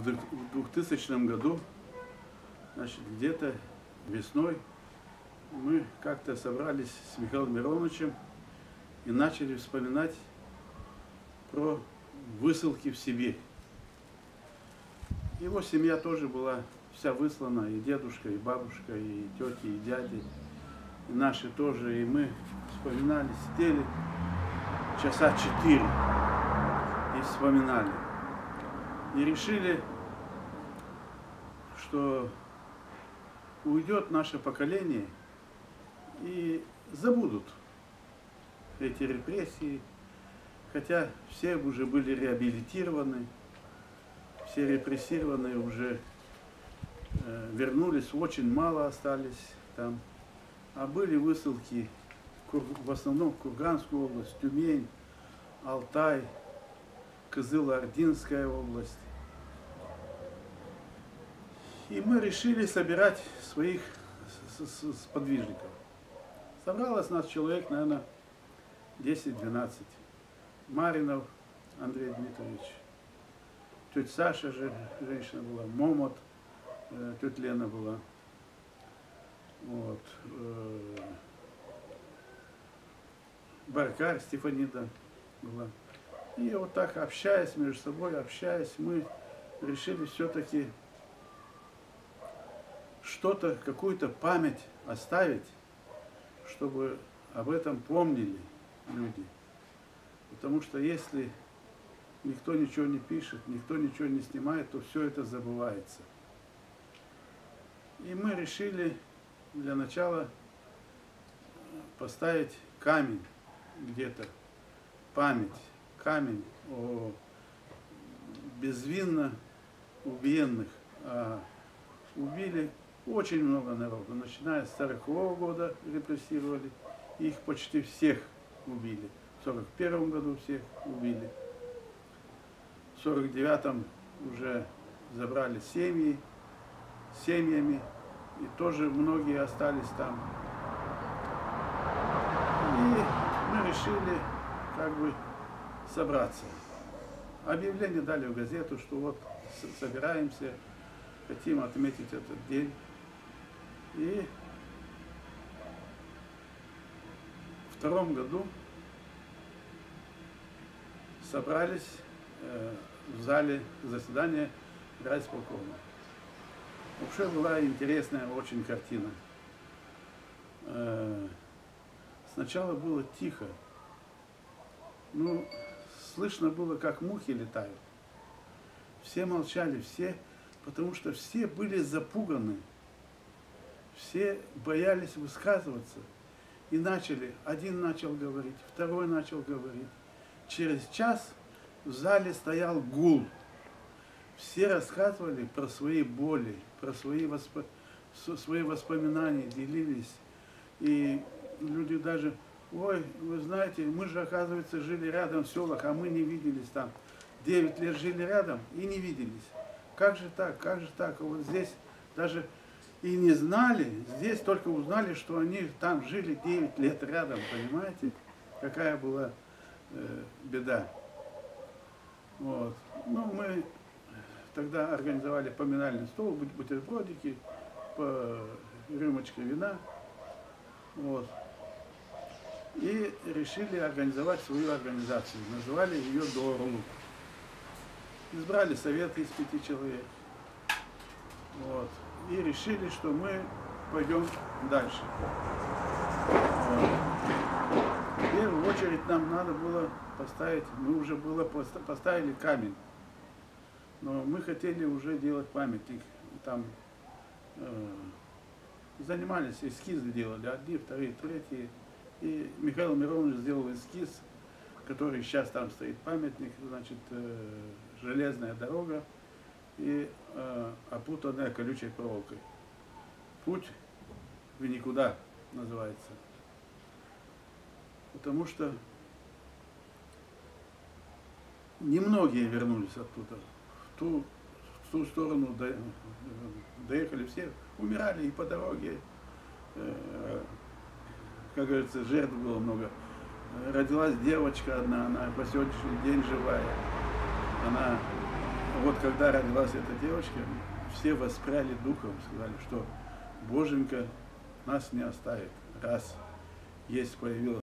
в двух- в 2000 году, значит, где-то весной мы как-то собрались с Михаилом Мироновичем и начали вспоминать про высылки в Сибирь. Его семья тоже была вся выслана, и дедушка, и бабушка, и тети, и дяди, и наши тоже, и мы вспоминали, сидели часа четыре и вспоминали. И решили, что уйдет наше поколение и забудут эти репрессии, хотя все уже были реабилитированы, все репрессированные уже э, вернулись, очень мало остались там, а были высылки в основном в Курганскую область, Тюмень, Алтай, Кызыл-Ординская область. И мы решили собирать своих сподвижников. Собралось нас человек, наверное, 10-12. Маринов Андрей Дмитриевич, тетя Саша же женщина была, Момот, э, тетя Лена была. Вот. э, Баркар Стефанида была. И вот так общаясь между собой, общаясь, мы решили все-таки что-то, какую-то память оставить, чтобы об этом помнили люди. Потому что если никто ничего не пишет, никто ничего не снимает, то все это забывается. И мы решили для начала поставить камень где-то, память, камень о безвинно убиенных. А убили очень много народу, начиная с 40 года репрессировали, их почти всех убили. В 41 году всех убили. В 49 уже забрали семьи, семьями, и тоже многие остались там. И мы решили как бы собраться. Объявление дали в газету, что вот собираемся, хотим отметить этот день. И в втором году собрались э, в зале заседания райисполкома. Вообще была интересная очень картина. Э, Сначала было тихо. Ну, слышно было, как мухи летают. Все молчали, все, потому что все были запуганы. Все боялись высказываться. И начали, один начал говорить, второй начал говорить. Через час в зале стоял гул. Все рассказывали про свои боли, про свои, воспо- свои воспоминания, делились. И люди даже, ой, вы знаете, мы же, оказывается, жили рядом в селах, а мы не виделись там. Девять лет жили рядом и не виделись. Как же так, как же так? Вот здесь даже и не знали, здесь только узнали, что они там жили 9 лет рядом, понимаете? Какая была э, беда. Вот. Ну, мы тогда организовали поминальный стол, бут- бутербродики, по рюмочке вина. Вот. И решили организовать свою организацию. Называли ее Дорлу. Избрали совет из пяти человек. Вот. И решили, что мы пойдем дальше. Вот. В первую очередь нам надо было поставить, мы уже было поста- поставили камень. Но мы хотели уже делать памятник. Там э, занимались, эскизы делали, одни, вторые, третьи. И Михаил Миронович сделал эскиз, который сейчас там стоит памятник, значит, э, железная дорога и э, опутанная колючей проволокой. Путь в никуда называется. Потому что немногие вернулись оттуда. В ту, в ту сторону до- доехали все, умирали и по дороге. Как говорится, жертв было много. Родилась девочка одна, она по сегодняшний день живая. Она вот когда родилась эта девочка, все воспряли духом, сказали, что Боженька нас не оставит, раз есть появилась